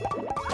you